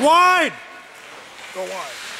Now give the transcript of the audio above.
Wine! Go wide.